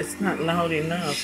It's not loud enough.